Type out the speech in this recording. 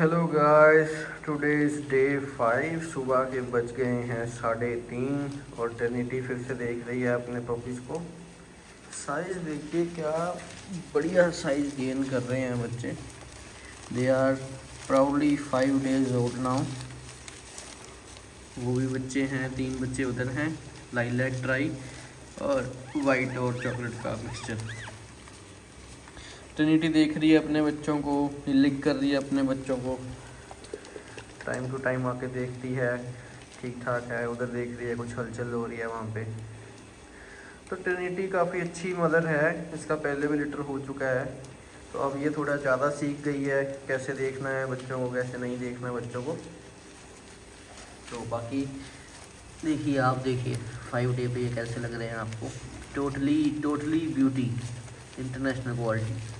Hello guys today is day five सुबह के बज गए हैं साढ़े तीन, और टर्निटी फिर से देख रही है अपने पपीज़ को। साइज़ देखिए क्या बढ़िया साइज़ गेन कर रहे हैं बच्चे। They are proudly five days old now वो भी बच्चे हैं, तीन बच्चे उधर हैं लाइलैक ट्राई और वाइट और चॉकलेट का मिक्सचर ट्रिनिटी देख रही है अपने बच्चों को लिख कर रही है अपने बच्चों को। टाइम टू टाइम आके देखती है ठीक ठाक है, उधर देख रही है, कुछ हलचल हो रही है वहाँ पे। तो ट्रिनिटी काफ़ी अच्छी मदर है, इसका पहले भी लिटर हो चुका है। तो अब ये थोड़ा ज़्यादा सीख गई है, कैसे देखना है बच्चों को, कैसे नहीं देखना है बच्चों को। तो बाकी देखिए, आप देखिए फाइव डे पे ये कैसे लग रहे हैं आपको। Totally totally beauty international quality